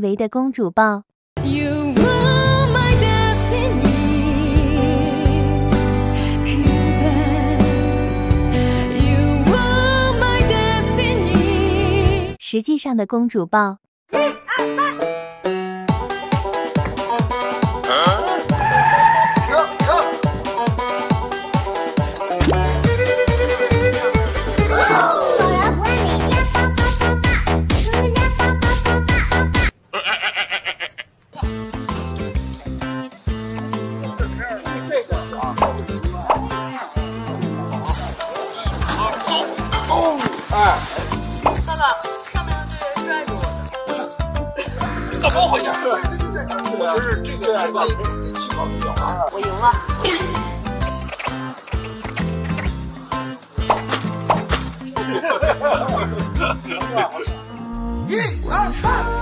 维的公主抱。实际上的公主抱。怎么回事？我是这个这个气泡比较。我赢了。一二三。